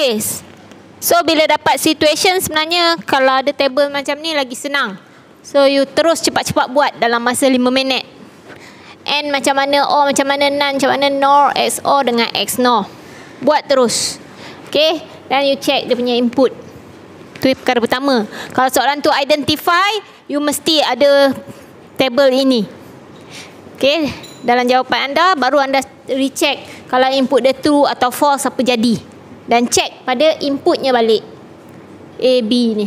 case. So bila dapat situation sebenarnya kalau ada table macam ni lagi senang. So you terus cepat-cepat buat dalam masa 5 minit. And macam mana or macam mana nan macam mana nor XOR dengan XNOR. Buat terus. Okay. Dan you check dia punya input. Itu perkara pertama. Kalau soalan tu identify, you mesti ada table ini. Okay. Dalam jawapan anda, baru anda recheck kalau input dia true atau false apa jadi. Dan check pada inputnya balik. A, B ni.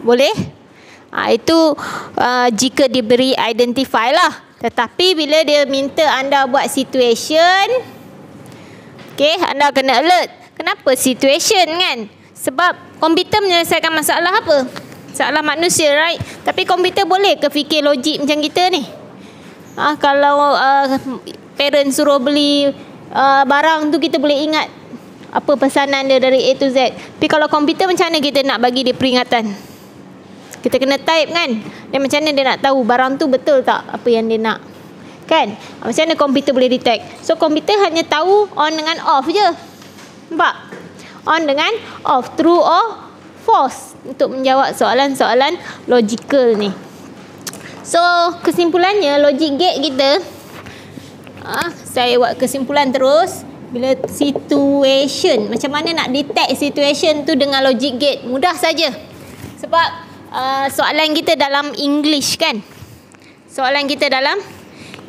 Boleh? Ha, itu uh, jika diberi identify lah. Tetapi bila dia minta anda buat situation, okay, anda kena alert. Kenapa situation kan? Sebab komputer menyelesaikan masalah apa? Masalah manusia, right? Tapi komputer boleh ke fikir logik macam kita ni? Ah, kalau uh, parent suruh beli uh, barang tu kita boleh ingat apa pesanan dia dari A to Z. Tapi kalau komputer macam mana kita nak bagi dia peringatan? Kita kena type kan? Dan macam mana dia nak tahu Barang tu betul tak Apa yang dia nak? Kan? Macam mana komputer boleh detect? So komputer hanya tahu On dengan off je. Nampak? On dengan off. True or false? Untuk menjawab soalan-soalan Logical ni. So kesimpulannya Logic gate kita ah, Saya buat kesimpulan terus bila situation macam mana nak detect situation tu dengan logic gate mudah saja sebab uh, soalan kita dalam English kan? Soalan kita dalam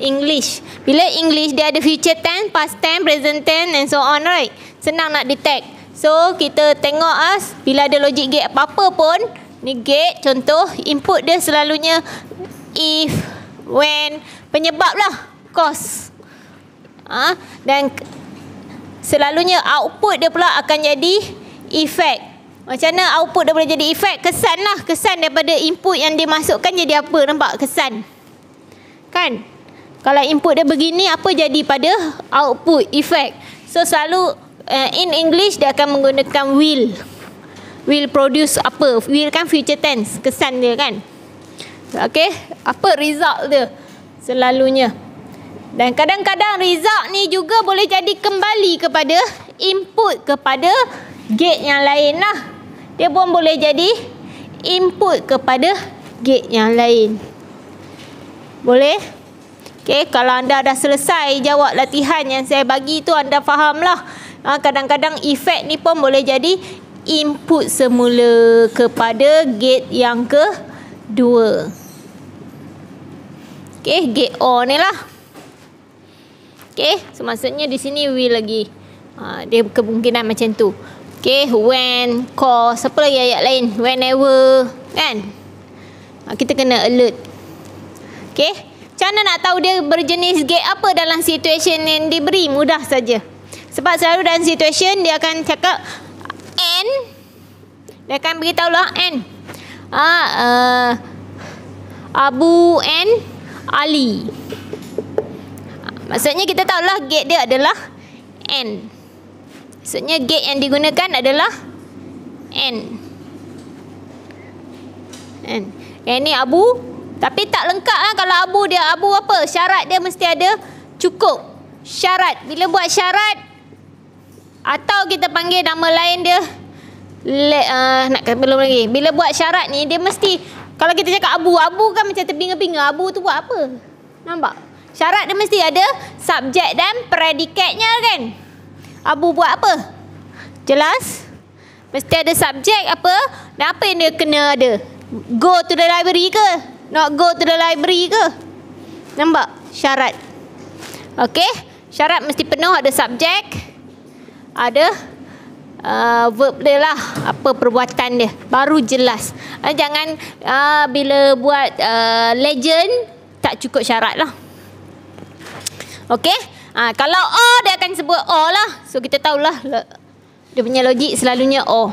English. Bila English dia ada future tense, past tense, present tense and so on right? Senang nak detect. So kita tengok as bila ada logic gate apa-apa pun ni gate contoh input dia selalunya if when penyebab lah cause ha? dan selalunya output dia pula akan jadi effect macam mana output dia boleh jadi efek? Kesan lah. Kesan daripada input yang dimasukkan jadi apa? Nampak? Kesan. Kan? Kalau input dia begini, apa jadi pada output, efek? So, selalu uh, in English, dia akan menggunakan will. Will produce apa? Will kan future tense. Kesan dia kan? Okay? Apa result dia? Selalunya. Dan kadang-kadang result ni juga boleh jadi kembali kepada input kepada gate yang lain lah. Dia pun boleh jadi input kepada gate yang lain. Boleh? Okay, kalau anda dah selesai jawab latihan yang saya bagi tu anda faham lah. Ha, kadang-kadang efek ni pun boleh jadi input semula kepada gate yang kedua. Okay, gate O ni lah. Okay, so maksudnya di sini will lagi. Ha, dia kemungkinan macam tu. Okay, when, cause, apa lagi ayat lain? Whenever, kan? Ha, kita kena alert. Okay, macam mana nak tahu dia berjenis gate apa dalam situation yang diberi? Mudah saja. Sebab selalu dalam situation dia akan cakap N. Dia akan beritahu lah N. Ha, uh, Abu N Ali. Maksudnya kita tahu lah gate dia adalah N. Maksudnya gate yang digunakan adalah N. N. Yang ni abu. Tapi tak lengkap lah kalau abu dia. Abu apa? Syarat dia mesti ada cukup. Syarat. Bila buat syarat. Atau kita panggil nama lain dia. Le, uh, nak belum lagi. Bila buat syarat ni dia mesti. Kalau kita cakap abu. Abu kan macam terpinga-pinga. Abu tu buat apa? Nampak? Syarat dia mesti ada subjek dan predikatnya kan? Abu buat apa? Jelas? Mesti ada subjek apa? Dan apa yang dia kena ada? Go to the library ke? Not go to the library ke? Nampak? Syarat. Okay? Syarat mesti penuh ada subjek. Ada uh, verb dia lah. Apa perbuatan dia. Baru jelas. Uh, jangan uh, bila buat uh, legend, tak cukup syarat lah. Okay? Ha, kalau O dia akan sebut O lah. So kita tahulah dia punya logik selalunya O.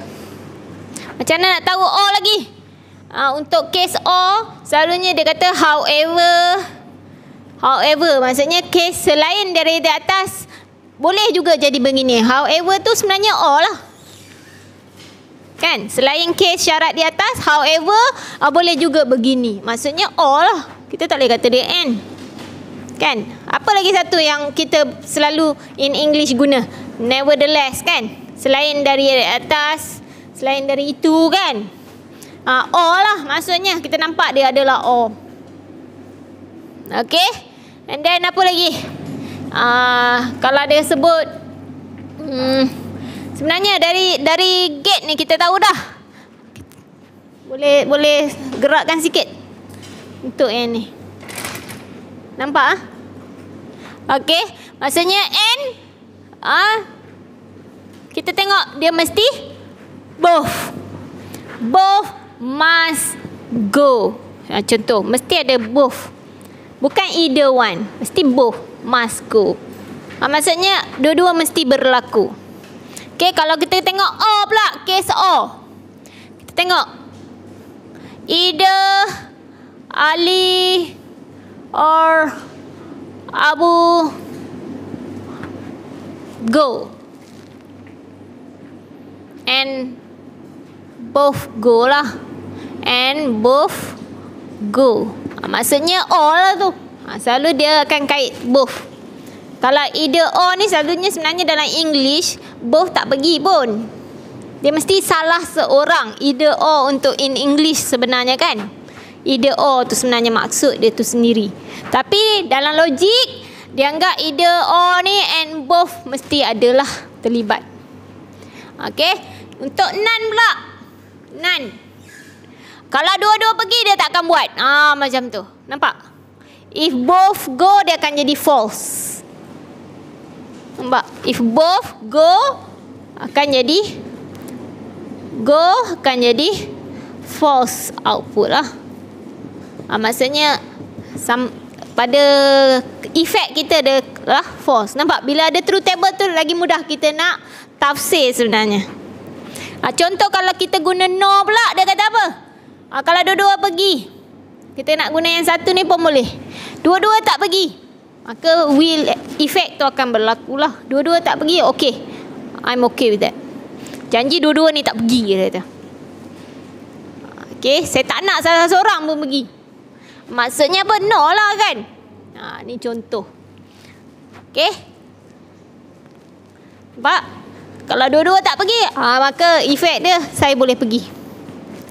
Macam mana nak tahu O lagi? Ha, untuk case O selalunya dia kata however however maksudnya case selain dari di atas boleh juga jadi begini. However tu sebenarnya O lah. Kan? Selain case syarat di atas however uh, boleh juga begini. Maksudnya O lah. Kita tak boleh kata dia N. Kan? Apa lagi satu yang kita selalu in English guna? Nevertheless kan? Selain dari atas, selain dari itu kan. Ha, O lah maksudnya kita nampak dia adalah O. Okay. And then apa lagi? Uh, kalau dia sebut hmm, sebenarnya dari dari gate ni kita tahu dah. Boleh boleh gerakkan sikit untuk yang ni. Nampak ah? Okey, maksudnya N ah kita tengok dia mesti both. Both must go. Ha, contoh, mesti ada both. Bukan either one, mesti both must go. Ha, maksudnya dua-dua mesti berlaku. Okey, kalau kita tengok O pula, case O. Kita tengok either Ali or Abu. Go. And both go lah. And both go. Ha, maksudnya all lah tu. Ha, selalu dia akan kait both. Kalau either or ni selalunya sebenarnya dalam English both tak pergi pun. Dia mesti salah seorang. Either or untuk in English sebenarnya kan? Either or tu sebenarnya maksud dia tu sendiri. Tapi dalam logik dia anggap either or ni and both mesti adalah terlibat. Okey. Untuk nan pula. Nan. Kalau dua-dua pergi dia tak akan buat. Ah macam tu. Nampak? If both go dia akan jadi false. Nampak? If both go akan jadi go akan jadi false output lah. Ha, maksudnya sam, pada efek kita ada lah false. Nampak bila ada true table tu lagi mudah kita nak tafsir sebenarnya. Ha, contoh kalau kita guna no pula dia kata apa? Ha, kalau dua-dua pergi. Kita nak guna yang satu ni pun boleh. Dua-dua tak pergi. Maka will effect tu akan berlaku lah. Dua-dua tak pergi, okay. I'm okay with that. Janji dua-dua ni tak pergi, dia kata. Okay, saya tak nak salah seorang pun pergi. Maksudnya? No lah kan? Ha, ni contoh. Okay? Pak, kalau dua-dua tak pergi, ha, maka efek dia saya boleh pergi.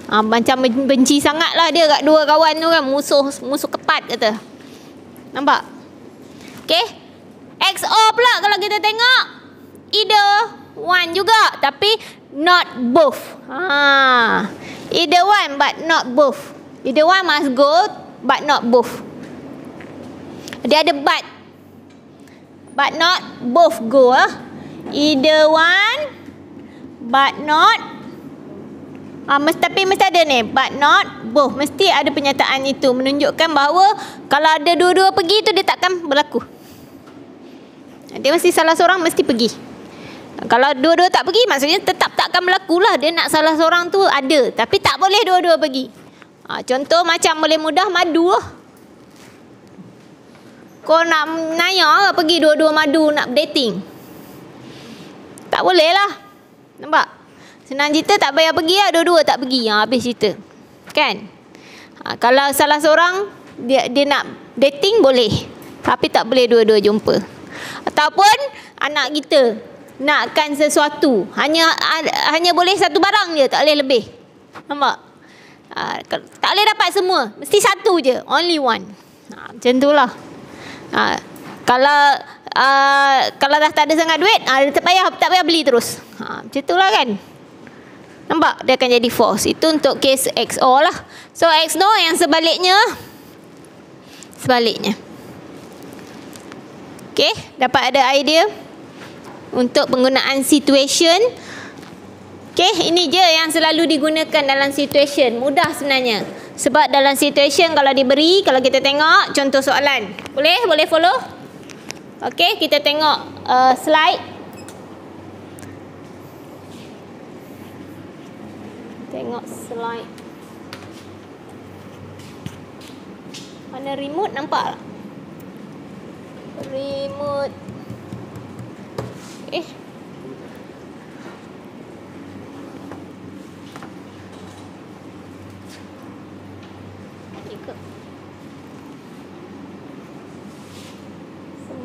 Ha, macam benci sangat lah dia kat dua kawan tu kan. Musuh musuh kepat kata. Nampak? Okay? XO pula kalau kita tengok. Either one juga. Tapi not both. Ha. Either one but not both. Either one must go but not both. Dia ada but. But not both go ah. Either one but not ah mesti tapi mesti ada ni but not both. Mesti ada pernyataan itu menunjukkan bahawa kalau ada dua-dua pergi tu dia takkan berlaku. Dia mesti salah seorang mesti pergi. Kalau dua-dua tak pergi maksudnya tetap tak akan berlaku lah. Dia nak salah seorang tu ada tapi tak boleh dua-dua pergi. Ha, contoh macam boleh mudah madu lah. Kau nak nanya lah pergi dua-dua madu nak dating. Tak boleh lah. Nampak? Senang cerita tak payah pergi lah. Dua-dua tak pergi. Ha, habis cerita. Kan? Ha, kalau salah seorang dia dia nak dating boleh. Tapi tak boleh dua-dua jumpa. Ataupun anak kita nakkan sesuatu. Hanya hanya boleh satu barang je. Tak boleh lebih. Nampak? Ha, tak boleh dapat semua. Mesti satu je. Only one. Ha, macam tu lah. Ha, kalau uh, kalau dah tak ada sangat duit, ha, tak, payah, tak payah beli terus. Ha, macam tu lah kan. Nampak? Dia akan jadi false. Itu untuk case XO lah. So XO yang sebaliknya. Sebaliknya. Okay. Dapat ada idea. Untuk penggunaan situation. Okay, ini je yang selalu digunakan dalam situation. Mudah sebenarnya. Sebab dalam situation kalau diberi, kalau kita tengok contoh soalan. Boleh? Boleh follow? Okay, kita tengok uh, slide. Tengok slide. Mana remote nampak? Remote. Eh,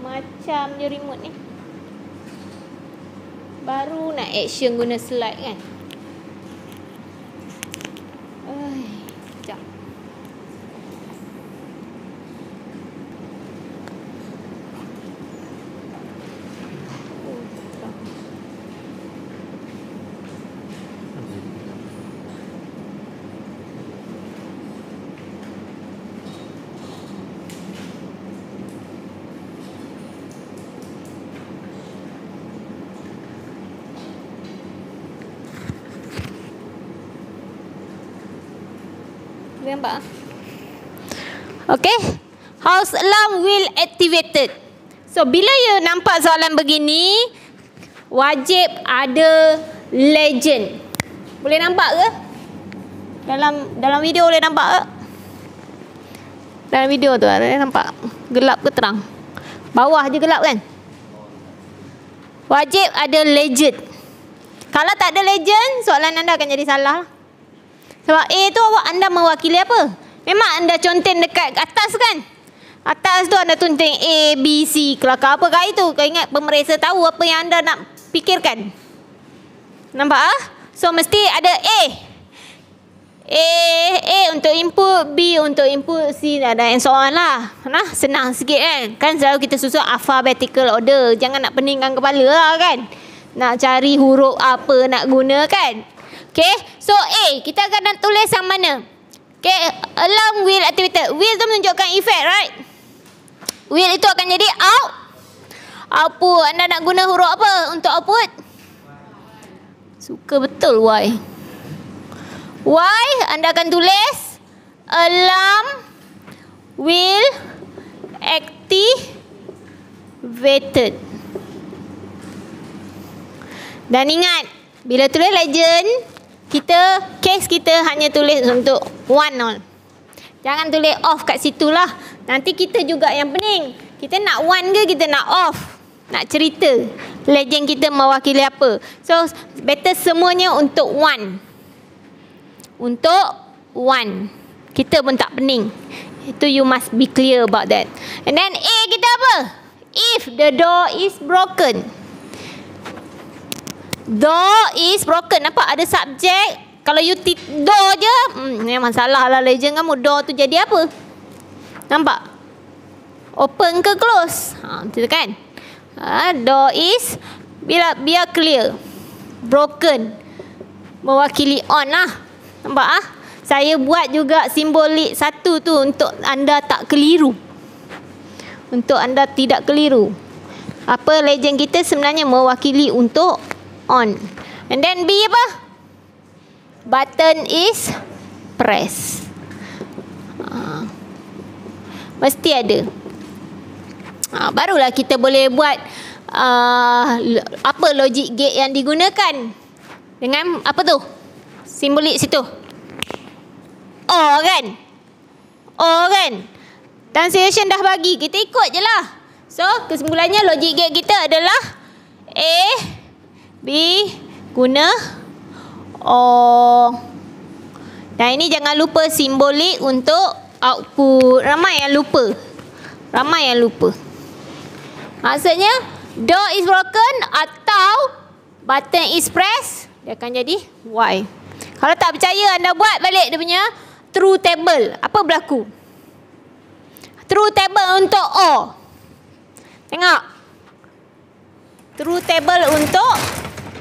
macam je remote ni Baru nak action guna slide kan. Nampak? Okay. House alarm will activated. So, bila you nampak soalan begini, wajib ada legend. Boleh nampak ke? Dalam dalam video boleh nampak ke? Dalam video tu ada nampak gelap ke terang? Bawah je gelap kan? Wajib ada legend. Kalau tak ada legend, soalan anda akan jadi salah. Sebab A tu awak anda mewakili apa? Memang anda conteng dekat atas kan? Atas tu anda tunteng A, B, C. Kelakar apa kali tu? Kau ingat pemeriksa tahu apa yang anda nak fikirkan? Nampak ah? So mesti ada A. A, A untuk input, B untuk input, C ada and so on lah. Nah, senang sikit kan? Kan selalu kita susun alphabetical order. Jangan nak peningkan kepala lah kan? Nak cari huruf apa nak guna kan? Okay, so A, kita akan nak tulis yang mana? Okay, alarm wheel activated. Wheel tu menunjukkan effect, right? Wheel itu akan jadi out. Output, anda nak guna huruf apa untuk output? Suka betul Y. Y, anda akan tulis alarm wheel activated. Dan ingat, bila tulis legend, kita case kita hanya tulis untuk one on. Jangan tulis off kat situ lah. Nanti kita juga yang pening. Kita nak one ke kita nak off? Nak cerita. Legend kita mewakili apa. So, better semuanya untuk one. Untuk one. Kita pun tak pening. Itu you must be clear about that. And then A kita apa? If the door is broken. Door is broken. Nampak ada subjek. Kalau you tip door je, hmm, memang salah lah legend kamu. Door tu jadi apa? Nampak? Open ke close? Ha, betul kan? Ha, door is bila biar clear. Broken. Mewakili on lah. Nampak ah? Saya buat juga simbolik satu tu untuk anda tak keliru. Untuk anda tidak keliru. Apa legend kita sebenarnya mewakili untuk on. And then B apa? Button is press. Ha. Mesti ada. Ha, barulah kita boleh buat uh, apa logic gate yang digunakan. Dengan apa tu? Simbolik situ. O kan? O kan? Translation dah bagi. Kita ikut je lah. So, kesimpulannya logic gate kita adalah A, B guna O. Dan ini jangan lupa simbolik untuk output. Ramai yang lupa. Ramai yang lupa. Maksudnya door is broken atau button is press dia akan jadi Y. Kalau tak percaya anda buat balik dia punya true table. Apa berlaku? True table untuk O. Tengok. True table untuk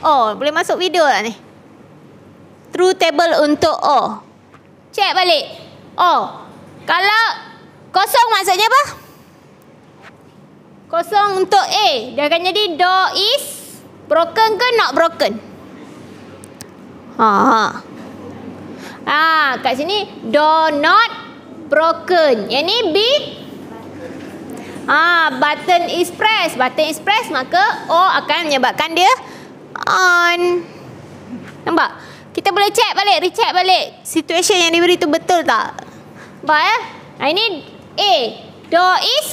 O. Boleh masuk video tak ni? True table untuk O. Check balik. O. Kalau kosong maksudnya apa? Kosong untuk A. Dia akan jadi door is broken ke not broken? Ha. Ha, ha kat sini door not broken. Yang ni B. Ah, button is press. Button is press maka O akan menyebabkan dia on. Nampak? Kita boleh check balik, recheck balik. Situation yang diberi tu betul tak? Nampak? Nah, ini A. Door is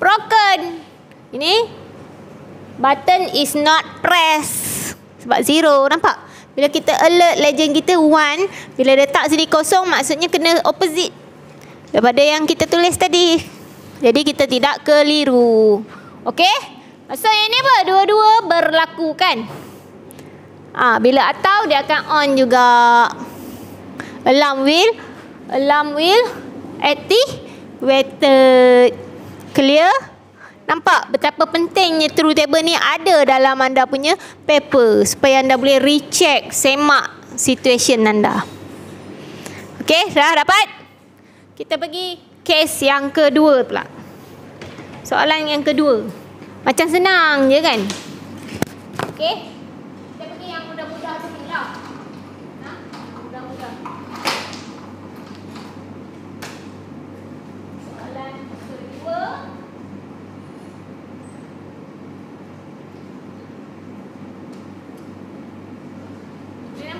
broken. Ini button is not press. Sebab zero. Nampak? Bila kita alert legend kita one. Bila letak sini kosong maksudnya kena opposite. Daripada yang kita tulis tadi. Jadi kita tidak keliru. Okey? Maksudnya ini apa? Dua-dua berlaku kan? Ah, bila atau dia akan on juga. Alarm wheel, alarm wheel activated. Clear? Nampak betapa pentingnya true table ni ada dalam anda punya paper supaya anda boleh recheck, semak situation anda. Okey, dah dapat? Kita pergi case yang kedua pula. Soalan yang kedua. Macam senang je kan? Okey.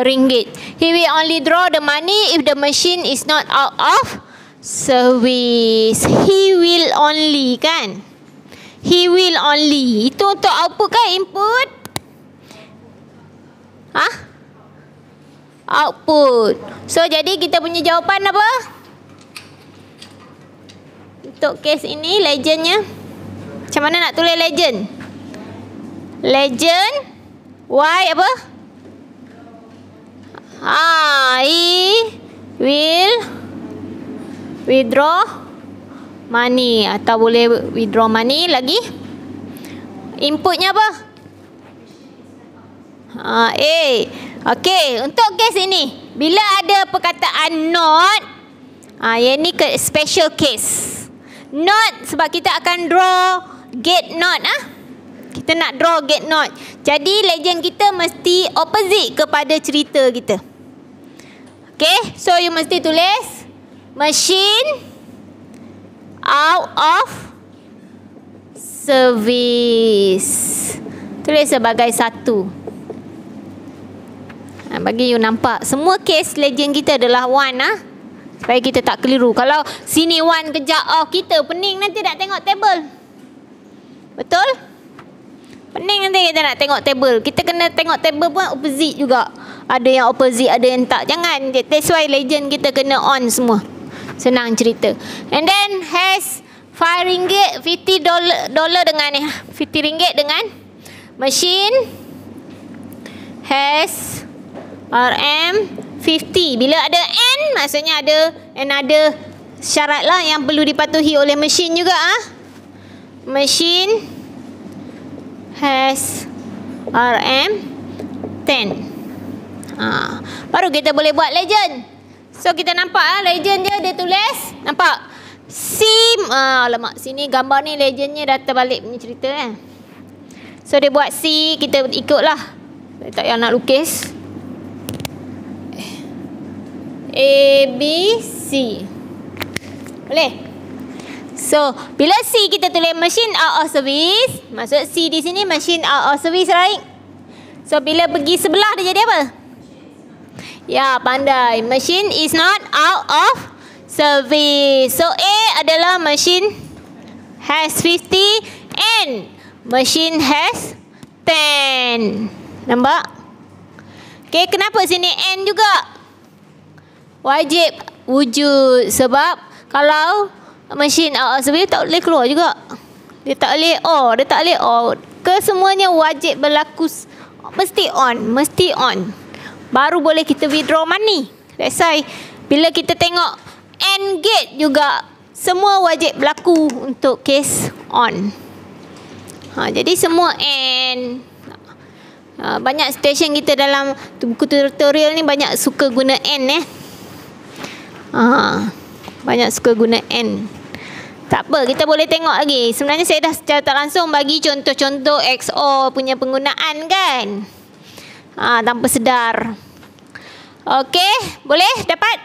ringgit he will only draw the money if the machine is not out of service he will only kan he will only itu untuk output kan input ha output. So jadi kita punya jawapan apa? Untuk kes ini legendnya. Macam mana nak tulis legend? Legend Y apa? Ha, he will withdraw money atau boleh withdraw money lagi. Inputnya apa? Ha, A. Okey, untuk kes ini, bila ada perkataan not, ah yang ni special case. Not sebab kita akan draw get not ah. Kita nak draw get not. Jadi legend kita mesti opposite kepada cerita kita. Okay, so you mesti tulis machine out of service. Tulis sebagai satu. Ha, bagi you nampak Semua case legend kita adalah one ah. Supaya kita tak keliru Kalau sini one kejap off Kita pening nanti nak tengok table Betul? Pening nanti kita nak tengok table. Kita kena tengok table pun opposite juga. Ada yang opposite Ada yang tak. Jangan. That's why legend kita kena on semua. Senang cerita. And then has 5 ringgit 50 dollar, dengan ni. 50 ringgit dengan Machine. Has RM50 Bila ada N Maksudnya ada Another Syarat lah Yang perlu dipatuhi oleh mesin juga ah. Mesin Has RM10 ha. Baru kita boleh buat legend So kita nampak ah, Legend dia dia tulis Nampak Sim ah, Alamak sini gambar ni legendnya dah terbalik punya cerita eh. So dia buat C Kita ikut lah Tak payah nak lukis A, B, C. Boleh? So, bila C kita tulis machine out of service, maksud C di sini machine out of service, right? So, bila pergi sebelah dia jadi apa? Ya, pandai. Machine is not out of service. So, A adalah machine has 50 and machine has 10. Nampak? Okay, kenapa sini N juga? wajib wujud sebab kalau mesin out of tak boleh keluar juga. Dia tak boleh oh dia tak boleh oh kesemuanya wajib berlaku mesti on mesti on. Baru boleh kita withdraw money. That's why bila kita tengok end gate juga semua wajib berlaku untuk case on. Ha, jadi semua end ha, banyak station kita dalam buku tutorial ni banyak suka guna end eh. Ha, banyak suka guna N. Tak apa, kita boleh tengok lagi. Sebenarnya saya dah secara tak langsung bagi contoh-contoh XO punya penggunaan kan. Ha, tanpa sedar. Okey, boleh dapat?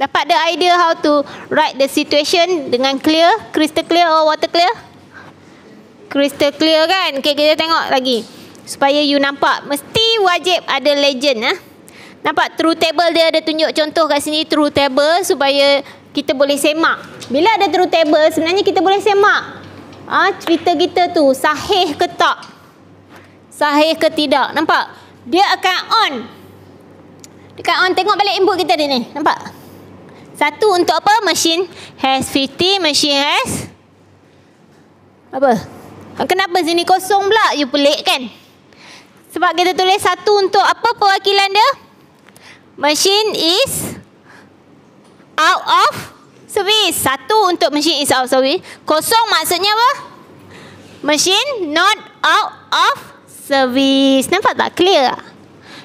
Dapat the idea how to write the situation dengan clear, crystal clear or water clear? Crystal clear kan? Okay, kita tengok lagi. Supaya you nampak. Mesti wajib ada legend. Ha? Nampak true table dia ada tunjuk contoh kat sini. True table supaya kita boleh semak. Bila ada true table sebenarnya kita boleh semak. Ha, cerita kita tu sahih ke tak? Sahih ke tidak? Nampak? Dia akan on. Dekat on tengok balik input kita ni. Nampak? Satu untuk apa? Machine has 50, machine has apa? Kenapa sini kosong pula? You pelik kan? Sebab kita tulis satu untuk apa perwakilan dia? Machine is out of service. Satu untuk machine is out of service. Kosong maksudnya apa? Machine not out of service. Nampak tak? Clear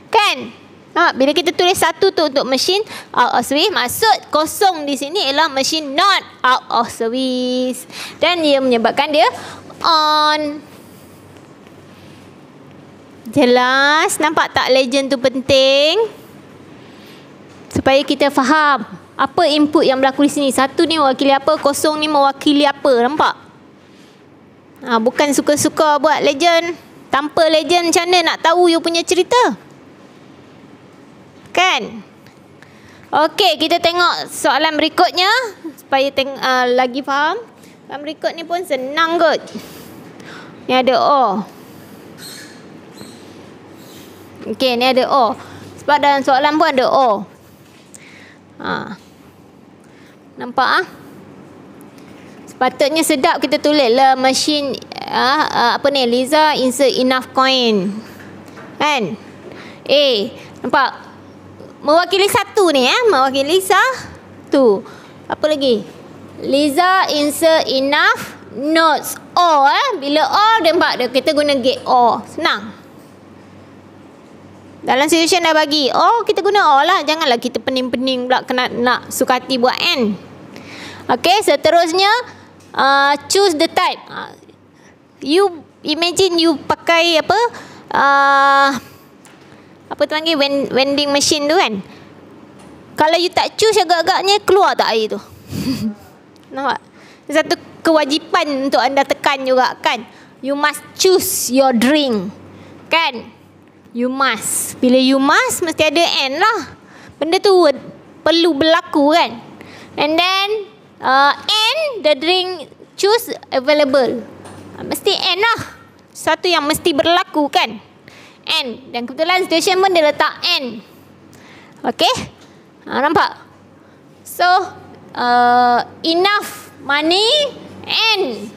Kan? Ha, bila kita tulis satu tu untuk machine out of service, maksud kosong di sini ialah machine not out of service. Dan ia menyebabkan dia on. Jelas? Nampak tak legend tu penting? Supaya kita faham apa input yang berlaku di sini. Satu ni mewakili apa, kosong ni mewakili apa. Nampak? Ha, bukan suka-suka buat legend. Tanpa legend macam mana nak tahu you punya cerita? Kan? Okey, kita tengok soalan berikutnya supaya teng uh, lagi faham. Soalan berikut ni pun senang kot. Ni ada O. Okey, ni ada O. Sebab dalam soalan pun ada O. Ha. Nampak ah? Sepatutnya sedap kita tulis lah machine ah, uh, apa ni Liza insert enough coin. Kan? A. Nampak? Mewakili satu ni eh, mewakili satu. Apa lagi? Liza insert enough notes O eh. Bila O dia nampak dia kita guna gate O. Senang. Dalam situation dah bagi O kita guna O lah. Janganlah kita pening-pening pula kena nak sukati buat N. Okay seterusnya uh, choose the type. Uh, you imagine you pakai apa? Uh, apa tu panggil vending machine tu kan? Kalau you tak choose agak-agaknya keluar tak air tu? Nampak? Satu kewajipan untuk anda tekan juga kan you must choose your drink kan you must bila you must mesti ada N lah benda tu perlu berlaku kan and then uh, N the drink choose available mesti N lah satu yang mesti berlaku kan N dan kebetulan situation pun dia letak N okay ha, nampak so uh, enough money N.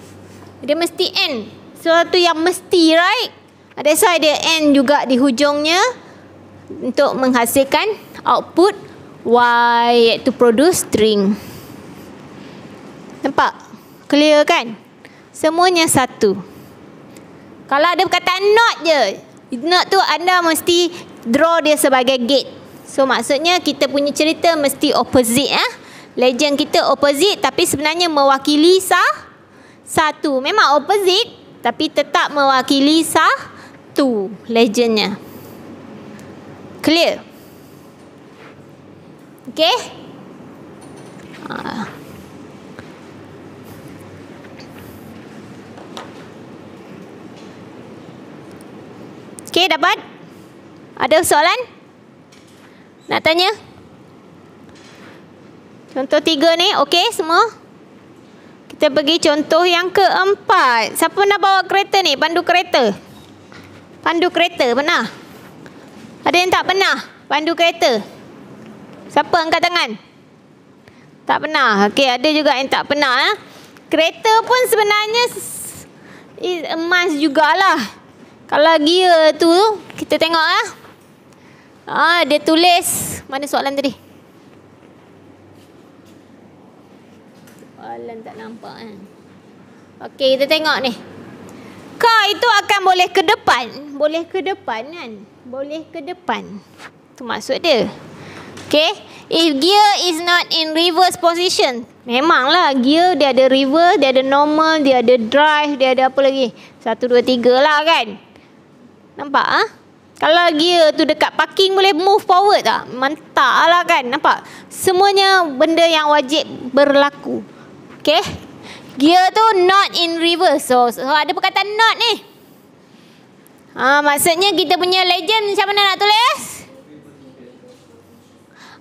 Dia mesti N. Sesuatu yang mesti, right? That's why dia N juga di hujungnya untuk menghasilkan output Y iaitu produce string. Nampak? Clear kan? Semuanya satu. Kalau ada perkataan not je, not tu anda mesti draw dia sebagai gate. So maksudnya kita punya cerita mesti opposite eh legend kita opposite tapi sebenarnya mewakili sah satu. Memang opposite tapi tetap mewakili satu legendnya. Clear? Okay? Ah. Okay, dapat? Ada soalan? Nak tanya? Contoh tiga ni, okey semua? Kita pergi contoh yang keempat. Siapa nak bawa kereta ni? Pandu kereta. Pandu kereta, pernah? Ada yang tak pernah? Pandu kereta. Siapa angkat tangan? Tak pernah. Okey, ada juga yang tak pernah. Eh? Kereta pun sebenarnya emas jugalah. Kalau gear tu, kita tengok. Eh? Ah, dia tulis. Mana soalan tadi? Soalan tak nampak kan. Okey, kita tengok ni. Car itu akan boleh ke depan. Boleh ke depan kan? Boleh ke depan. Tu maksud dia. Okay. If gear is not in reverse position. Memanglah gear dia ada reverse, dia ada normal, dia ada drive, dia ada apa lagi. Satu, dua, tiga lah kan. Nampak ah? Ha? Kalau gear tu dekat parking boleh move forward tak? Mantap lah kan. Nampak? Semuanya benda yang wajib berlaku. Okay. Gear tu not in reverse. So, so ada perkataan not ni. Ah, maksudnya kita punya legend macam mana nak tulis?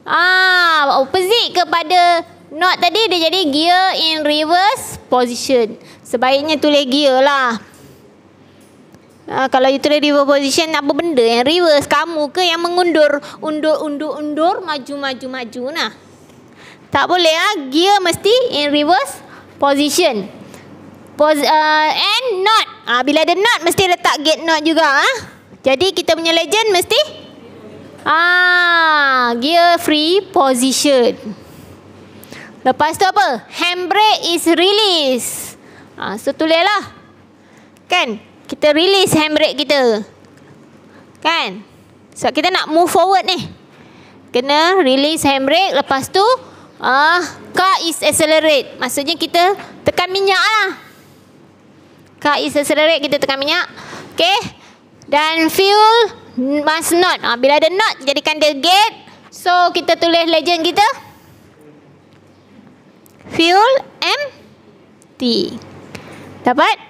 Ah, opposite kepada not tadi dia jadi gear in reverse position. Sebaiknya tulis gear lah. Ah, kalau you tulis reverse position apa benda yang reverse? Kamu ke yang mengundur? Undur, undur, undur, maju, maju, maju nah. Tak boleh ah. Gear mesti in reverse position. Pos, uh, and not. Ah, bila ada not mesti letak gate not juga ah. Jadi kita punya legend mesti ah gear free position. Lepas tu apa? Handbrake is release. Ah, so tulislah. Kan? Kita release handbrake kita. Kan? Sebab kita nak move forward ni. Kena release handbrake. Lepas tu, ah, car is accelerate. Maksudnya kita tekan minyak lah. Car is accelerate kita tekan minyak. Okay. Dan fuel must not. Ha, bila ada not jadikan dia gate. So kita tulis legend kita. Fuel empty. Dapat?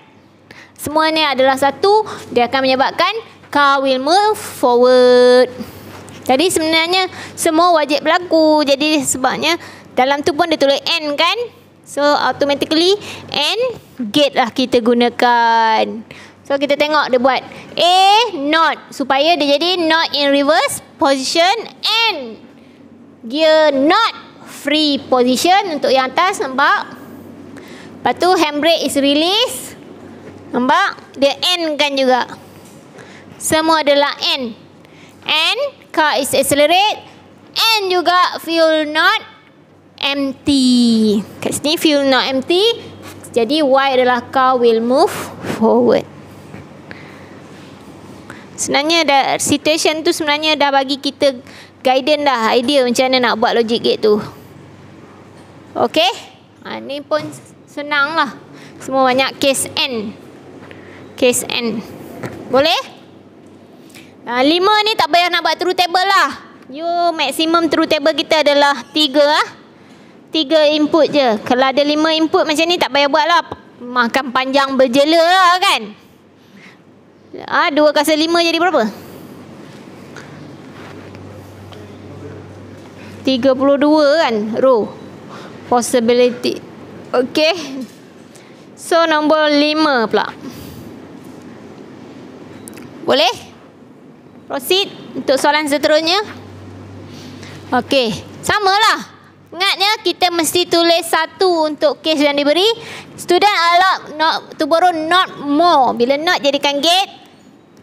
Semua ni adalah satu. Dia akan menyebabkan car will move forward. Jadi sebenarnya semua wajib berlaku. Jadi sebabnya dalam tu pun dia tulis N kan. So automatically N gate lah kita gunakan. So kita tengok dia buat A not supaya dia jadi not in reverse position N gear not free position untuk yang atas nampak. Lepas tu handbrake is release. Nampak? Dia N kan juga. Semua adalah N. N car is accelerate. N juga fuel not empty. Kat sini fuel not empty. Jadi Y adalah car will move forward. Sebenarnya dah situation tu sebenarnya dah bagi kita guidance dah idea macam mana nak buat logic gate tu. Okay. Ha, ni pun senang lah. Semua banyak case N. Case N. Boleh? Ha, lima ni tak payah nak buat true table lah. You maximum true table kita adalah tiga lah tiga input je. Kalau ada lima input macam ni tak payah buat lah. Makan panjang berjela lah kan. Ha, dua kasa lima jadi berapa? Tiga puluh dua kan row. Possibility. Okay. So nombor lima pula. Boleh? Proceed untuk soalan seterusnya. Okay. Sama lah. Ingatnya kita mesti tulis satu untuk case yang diberi. Student allowed not to borrow not more. Bila not jadikan gate.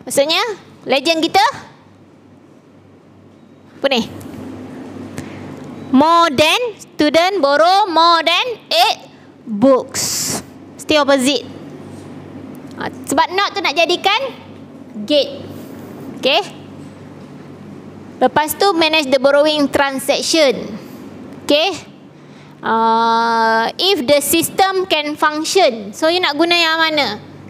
Maksudnya legend kita. Apa ni? More than student borrow more than eight books. Mesti opposite. Ha, sebab not tu nak jadikan gate. Okay. Lepas tu manage the borrowing transaction. Okay. Uh, if the system can function. So you nak guna yang mana?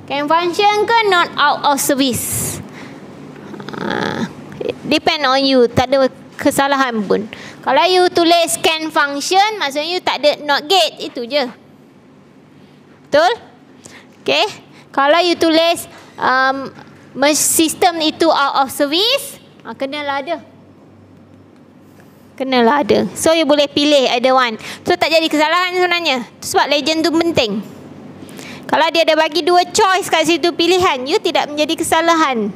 Can function ke not out of service? Uh, depend on you. Tak ada kesalahan pun. Kalau you tulis can function, maksudnya you tak ada not gate. Itu je. Betul? Okay. Kalau you tulis um, sistem itu out of service, uh, kenalah ada. Kenalah ada. So you boleh pilih ada one. So tak jadi kesalahan sebenarnya. Sebab legend tu penting. Kalau dia ada bagi dua choice kat situ pilihan, you tidak menjadi kesalahan.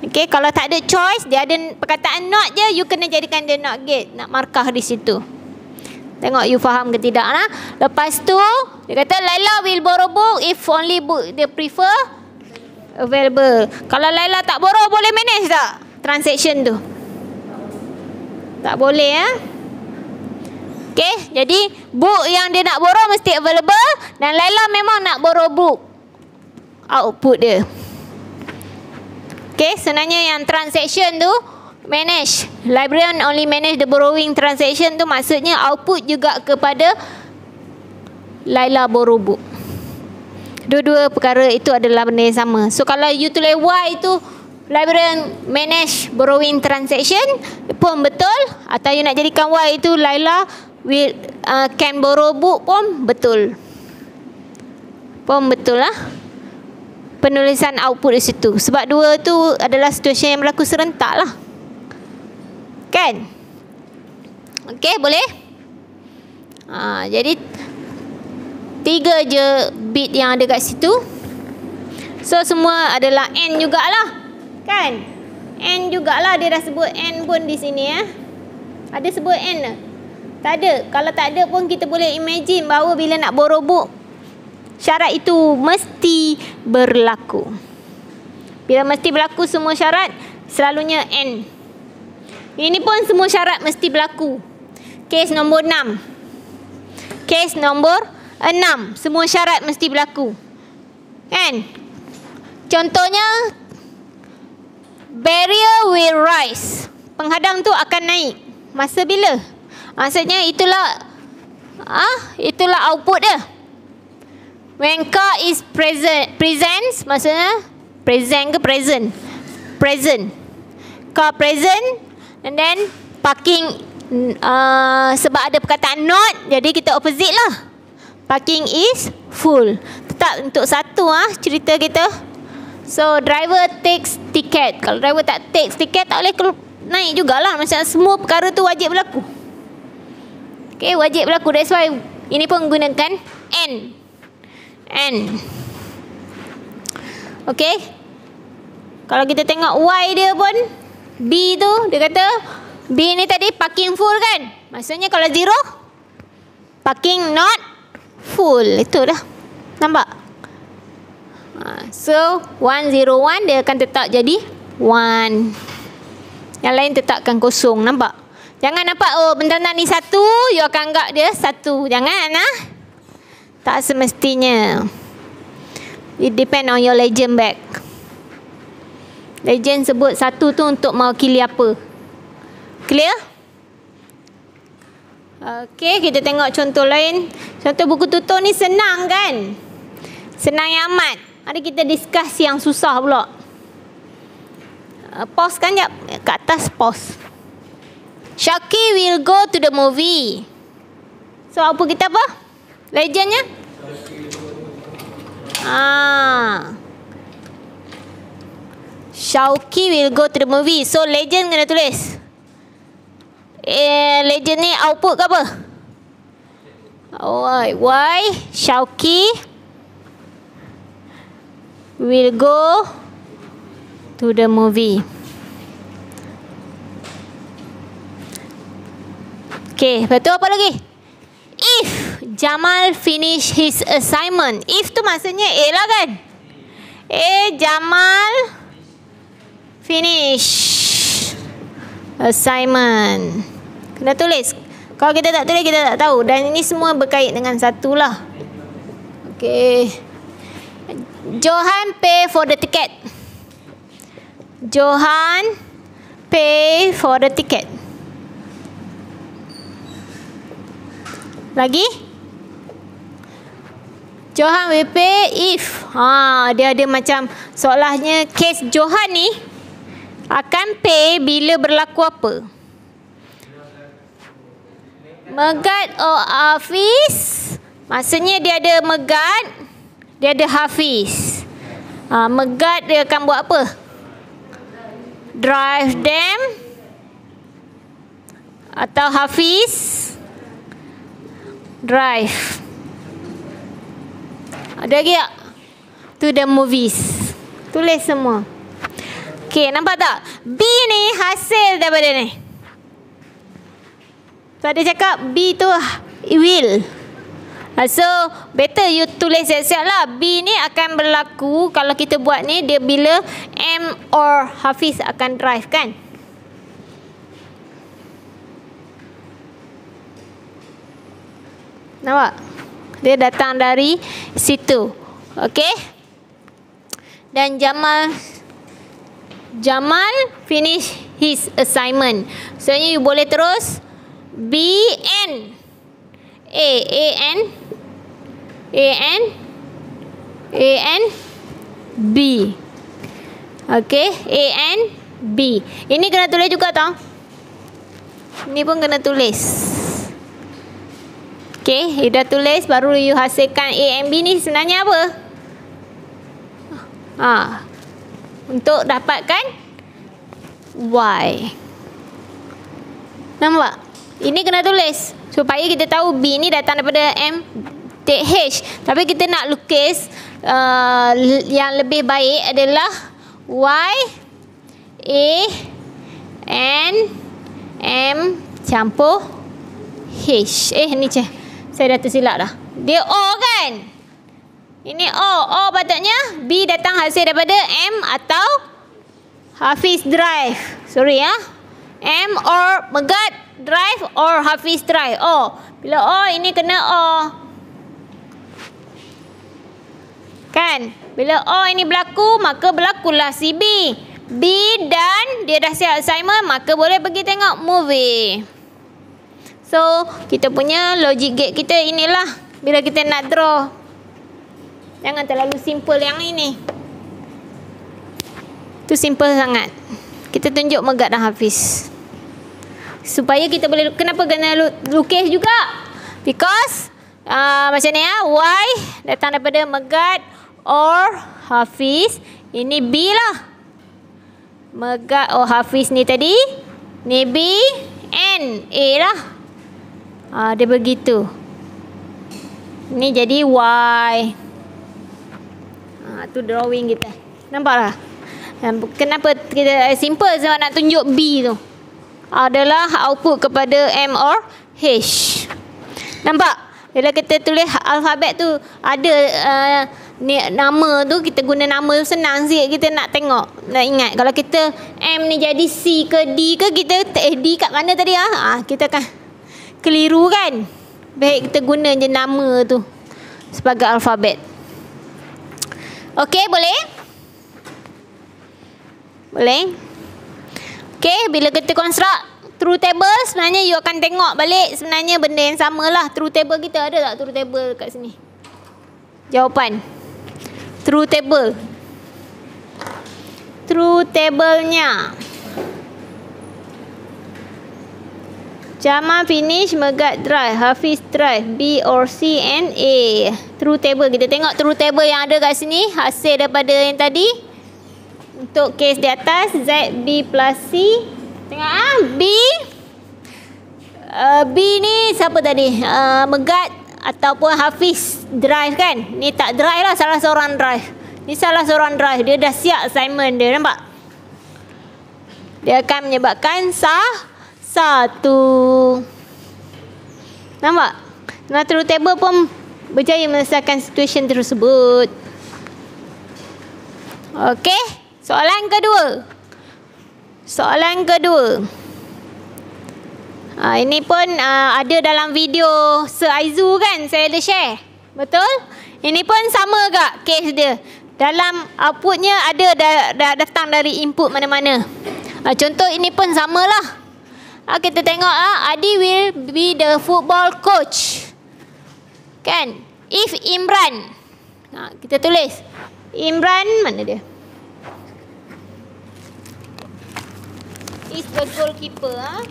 Okay, kalau tak ada choice, dia ada perkataan not je, you kena jadikan dia not gate. Nak markah di situ. Tengok you faham ke tidak lah. Lepas tu, dia kata Laila will borrow book if only book dia prefer available. Kalau Laila tak borrow, boleh manage tak transaction tu? Tak boleh ya. Okay, jadi book yang dia nak borrow mesti available dan Laila memang nak borrow book. Output dia. Okay, sebenarnya yang transaction tu manage. Librarian only manage the borrowing transaction tu maksudnya output juga kepada Laila borrow book. Dua-dua perkara itu adalah benda yang sama. So kalau you tulis Y itu librarian manage borrowing transaction pun betul atau you nak jadikan Y itu Laila will uh, can borrow book pun betul pun betul lah penulisan output di situ. Sebab dua tu adalah situasi yang berlaku serentak lah. Kan? Okey, boleh? Ha, jadi tiga je bit yang ada kat situ. So semua adalah N jugalah. Kan? N jugalah dia dah sebut N pun di sini ya. Ada sebut N ke? Tak ada. Kalau tak ada pun kita boleh imagine bahawa bila nak borobok syarat itu mesti berlaku. Bila mesti berlaku semua syarat, selalunya N. Ini pun semua syarat mesti berlaku. Kes nombor 6. Kes nombor 6. Semua syarat mesti berlaku. Kan? Contohnya, barrier will rise. Penghadang tu akan naik. Masa bila? Maksudnya itulah ah, itulah output dia. When car is present, presents maksudnya present ke present? Present. Car present and then parking uh, sebab ada perkataan not jadi kita opposite lah. Parking is full. Tetap untuk satu ah cerita kita. So driver takes ticket. Kalau driver tak takes ticket tak boleh naik jugalah. Macam semua perkara tu wajib berlaku. Okay, wajib berlaku. That's why ini pun gunakan N. N. Okay. Kalau kita tengok Y dia pun. B tu. Dia kata. B ni tadi parking full kan. Maksudnya kalau zero. Parking not full. Itu dah. Nampak? Ha, so. 101 dia akan tetap jadi 1. Yang lain tetapkan kosong. Nampak? Jangan nampak. Oh benda ni satu. You akan anggap dia satu. Jangan. Ha? Tak semestinya. It depend on your legend back. Legend sebut satu tu untuk mewakili apa. Clear? Okay, kita tengok contoh lain. Contoh buku tutur ni senang kan? Senang yang amat. Ada kita discuss yang susah pula. Uh, pause kan jap. Kat atas pause. Shaki will go to the movie. So apa kita apa? Legendnya? Ah. Shauki will go to the movie. So legend kena tulis. Eh, legend ni output ke apa? Why? Why? Shauki will go to the movie. Okay, betul apa lagi? If Jamal finish his assignment. If tu maksudnya A lah kan? A Jamal finish assignment. Kena tulis. Kalau kita tak tulis kita tak tahu dan ini semua berkait dengan satu lah. Okay. Johan pay for the ticket. Johan pay for the ticket. Lagi? Johan will pay if. Ha, dia ada macam seolahnya case Johan ni akan pay bila berlaku apa? Megat or Hafiz? Maksudnya dia ada Megat, dia ada Hafiz. Ha, Megat dia akan buat apa? Drive them atau Hafiz drive. Ada lagi tak? To the movies. Tulis semua. Okay, nampak tak? B ni hasil daripada ni. So, dia cakap B tu will. So, better you tulis siap-siap lah. B ni akan berlaku kalau kita buat ni, dia bila M or Hafiz akan drive kan? Nampak? Dia datang dari situ. Okey? Dan Jamal Jamal finish his assignment. So you boleh terus B N A A N A N A N B. Okey, A N B. Ini kena tulis juga tau. Ini pun kena tulis. Okay, you dah tulis baru you hasilkan A and B ni sebenarnya apa? Ha. Untuk dapatkan Y. Nampak? Ini kena tulis supaya kita tahu B ni datang daripada M take H. Tapi kita nak lukis uh, yang lebih baik adalah Y A N M campur H. Eh ni cah. Saya dah tersilap dah. Dia O kan? Ini O. O patutnya B datang hasil daripada M atau Hafiz Drive. Sorry ya. M or Megat Drive or Hafiz Drive. O. Bila O ini kena O. Kan? Bila O ini berlaku, maka berlakulah si B. B dan dia dah siap assignment, maka boleh pergi tengok movie. So, kita punya logic gate kita inilah bila kita nak draw. Jangan terlalu simple yang ini. Tu simple sangat. Kita tunjuk Megat dan Hafiz. Supaya kita boleh, kenapa kena lukis juga? Because, uh, macam ni ya, Y datang daripada Megat, or Hafiz. Ini B lah. Megat or Hafiz ni tadi. Ni B. N. A lah. Ha, dia begitu. Ni jadi Y. Ha, tu drawing kita. Nampak lah. Kenapa kita simple sebab nak tunjuk B tu. Adalah output kepada M or H. Nampak? Bila kita tulis alfabet tu ada uh, ni nama tu kita guna nama tu senang sikit kita nak tengok nak ingat. Kalau kita M ni jadi C ke D ke kita eh D kat mana tadi ah? Ha, kita kan keliru kan? Baik kita guna je nama tu sebagai alfabet. Okey boleh? Boleh okey bila kita construct true table sebenarnya you akan tengok balik sebenarnya benda yang samalah. True table kita ada tak true table kat sini? Jawapan. True table. True table-nya. Jama finish Megat drive Hafiz drive B or C and A. True table. Kita tengok true table yang ada kat sini Hasil daripada yang tadi Untuk case di atas Z B plus C. Tengok ah B. Uh, B ni siapa tadi? Uh, Megat ataupun Hafiz drive kan? Ni tak drive lah salah seorang drive. Ni salah seorang drive. Dia dah siap assignment dia nampak? Dia akan menyebabkan sah satu. Nampak? True table pun berjaya menyelesaikan situasi tersebut. Okey, soalan kedua. Soalan kedua. Ha, ini pun uh, ada dalam video Aizu kan saya ada share. Betul? Ini pun sama gak case dia. Dalam outputnya ada da, da, datang dari input mana-mana. Ha, contoh ini pun samalah. Ha, kita tengok ah Adi will be the football coach. Kan? If Imran. Ha, kita tulis. Imran mana dia? Is the goalkeeper. Ha?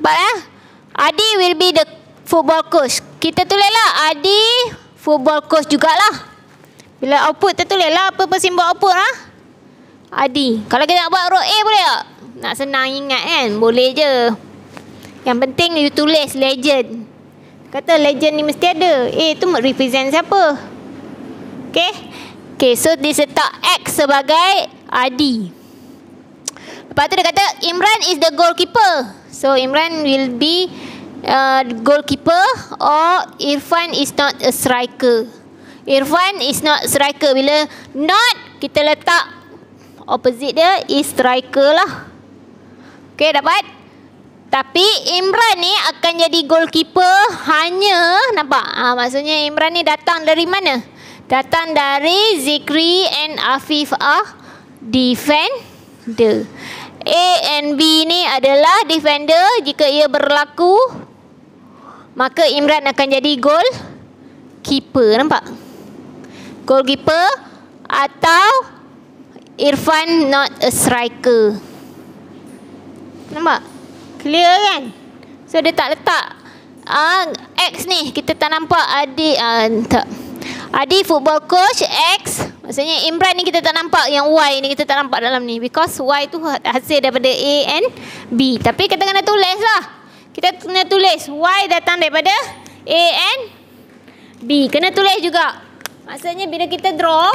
But eh, Adi will be the football coach. Kita tulislah Adi football coach jugalah. Bila output tertulislah apa simbol output lah. Adi. Kalau kita nak buat huruf A boleh tak? Nak senang ingat kan? Boleh je. Yang penting you tulis legend. Kata legend ni mesti ada. A tu represent siapa? Okay. Okay, so disertak X sebagai Adi. Lepas tu dia kata Imran is the goalkeeper. So Imran will be uh, goalkeeper or Irfan is not a striker. Irfan is not striker. Bila not kita letak opposite dia is striker lah. Okay dapat? Tapi Imran ni akan jadi goalkeeper hanya nampak? Ha, maksudnya Imran ni datang dari mana? Datang dari Zikri and Afif ah defender. A and B ni adalah defender. Jika ia berlaku maka Imran akan jadi goal keeper. Nampak? Goal keeper atau Irfan not a striker. Nampak? Clear kan? So dia tak letak uh, X ni. Kita tak nampak Adi uh, tak Adi football coach X. Maksudnya Imran ni kita tak nampak Yang Y ni kita tak nampak dalam ni. Because Y tu hasil daripada A and B. Tapi kita kena tulis lah. Kita kena tulis Y datang daripada A and B. Kena tulis juga. Maksudnya bila kita draw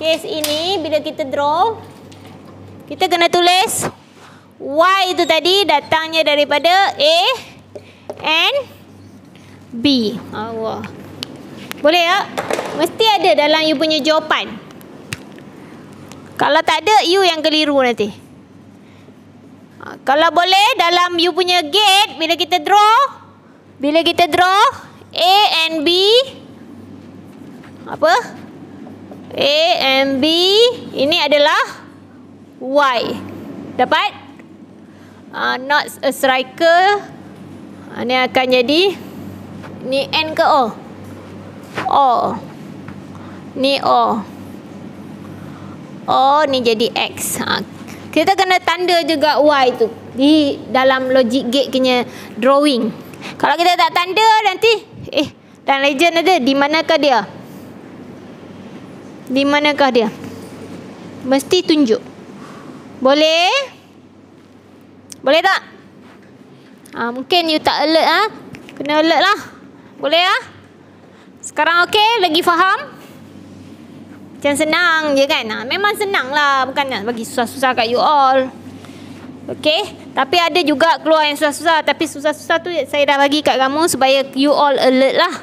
Case ini Bila kita draw Kita kena tulis Y itu tadi datangnya daripada A and B. Allah boleh tak? Mesti ada dalam you punya jawapan. Kalau tak ada, you yang keliru nanti. Ha, kalau boleh, dalam you punya gate, bila kita draw, bila kita draw, A and B, apa? A and B, ini adalah Y. Dapat? Uh, not a striker. Uh, ini akan jadi, ni N ke O? O. Ni O. O ni jadi X. Ha. Kita kena tanda juga Y tu di dalam logic gate punya drawing. Kalau kita tak tanda nanti eh dan legend ada di manakah dia? Di manakah dia? Mesti tunjuk. Boleh? Boleh tak? Ha, mungkin you tak alert. Ha? Kena alert lah. Boleh ah? Ha? Sekarang okey? Lagi faham? Macam senang je kan? Ha, memang senang lah. Bukan nak bagi susah-susah kat you all. Okay? Tapi ada juga keluar yang susah-susah. Tapi susah-susah tu saya dah bagi kat kamu supaya you all alert lah.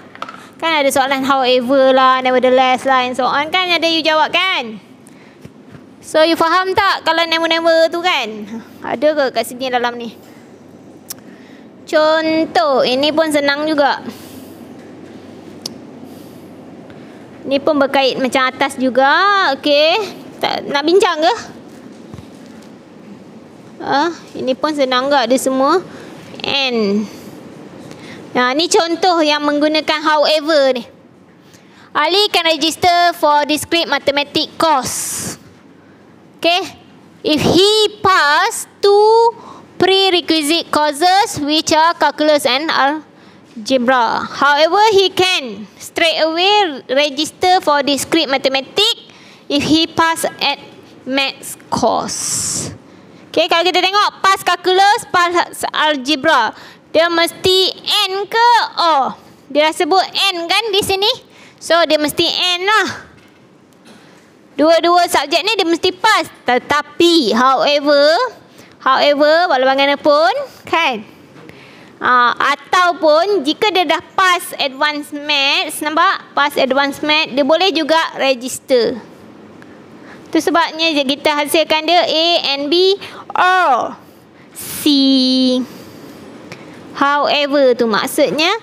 Kan ada soalan however lah, nevertheless lah and so on. Kan ada you jawab kan? So you faham tak kalau never-never tu kan? Ada ke kat sini dalam ni? Contoh, ini pun senang juga. Ni pun berkait macam atas juga. Okey. Nak bincang ke? Ah, ini pun senang enggak dia semua. And Nah, ni contoh yang menggunakan however ni. Ali can register for discrete mathematics course. Okay. If he pass two prerequisite courses which are calculus and algebra. However, he can straight away register for discrete mathematics if he pass at maths course. Okay, kalau kita tengok pass calculus, pass algebra, dia mesti N ke O? Dia dah sebut N kan di sini? So, dia mesti N lah. Dua-dua subjek ni dia mesti pass. Tetapi, however, however, walau bagaimanapun, kan? Uh, ataupun jika dia dah pass advanced maths, nampak? Pass advanced maths, dia boleh juga register. Itu sebabnya kita hasilkan dia A and B or C. However tu maksudnya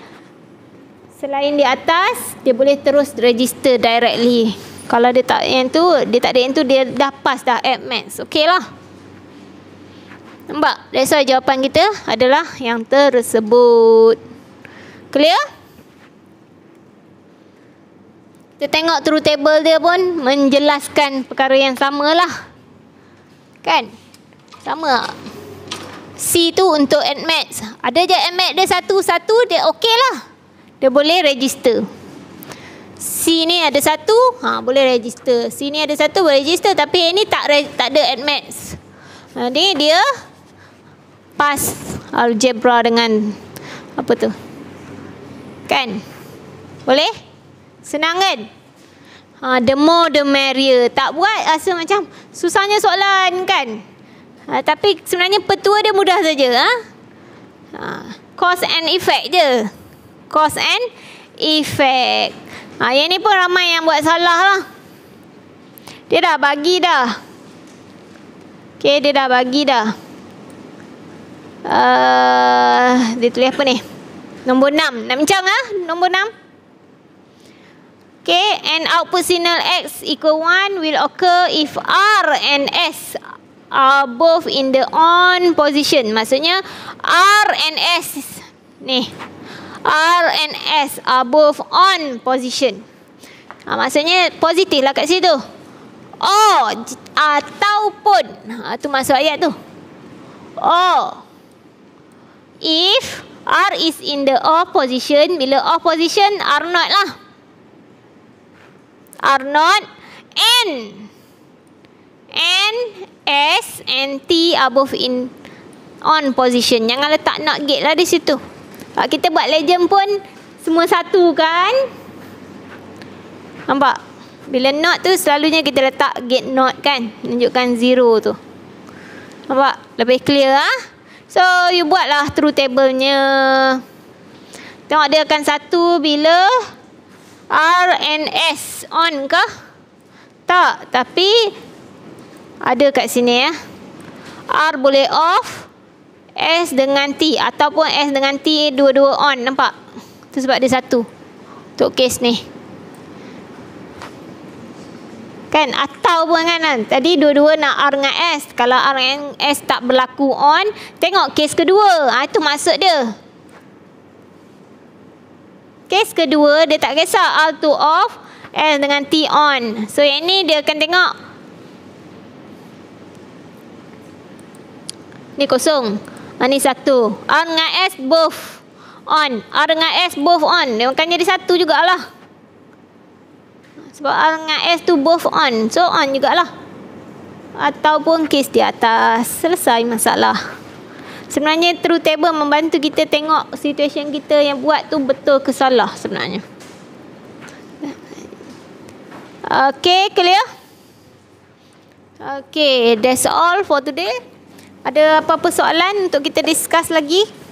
selain di atas, dia boleh terus register directly. Kalau dia tak yang tu, dia tak ada yang tu, dia dah pass dah at maths. Okay lah. Nampak? That's why jawapan kita adalah yang tersebut. Clear? Kita tengok true table dia pun menjelaskan perkara yang sama lah. Kan? Sama C tu untuk admits. Ada je admit dia satu-satu, dia okey lah. Dia boleh register. C ni ada satu, ha, boleh register. C ni ada satu, boleh register. Tapi ini tak tak ada admits. Jadi dia pas algebra dengan apa tu? Kan? Boleh? Senang kan? Ha, the more the merrier. Tak buat rasa macam susahnya soalan kan? Ha, tapi sebenarnya petua dia mudah saja. Ha? Ha, cause and effect je. Cause and effect. Ha, yang ni pun ramai yang buat salah lah. Dia dah bagi dah. Okay, dia dah bagi dah. Uh, dia tulis apa ni? Nombor 6. Nak bincang ah? Nombor 6. Okay, and output signal X equal 1 will occur if R and S are both in the on position. Maksudnya R and S ni. R and S are both on position. Ha, maksudnya positif lah kat situ. Oh, ataupun. Ha, tu masuk ayat tu. Oh if R is in the off position, bila off position, R not lah. R not N. N, S and T both in on position. Jangan letak not gate lah di situ. Kita buat legend pun semua satu kan? Nampak? Bila not tu selalunya kita letak gate not kan? Menunjukkan zero tu. Nampak? Lebih clear ah. So you buatlah true table-nya. Tengok dia akan satu bila R and S on ke? Tak, tapi ada kat sini ya. R boleh off. S dengan T ataupun S dengan T dua-dua on. Nampak? Itu sebab dia satu. Untuk case ni. Kan? Atau pun kan? Tadi dua-dua nak R dengan S. Kalau R dengan S tak berlaku on, tengok case kedua. Ha, itu maksud dia. Case kedua, dia tak kisah R tu off, S dengan T on. So, yang ni dia akan tengok Ni kosong. Ha, ni satu. R dengan S both on. R dengan S both on. Dia akan jadi satu jugalah. Sebab R dengan S tu both on. So on jugalah. Ataupun case di atas. Selesai masalah. Sebenarnya true table membantu kita tengok situation kita yang buat tu betul ke salah sebenarnya. Okay, clear? Okay, that's all for today. Ada apa-apa soalan untuk kita discuss lagi?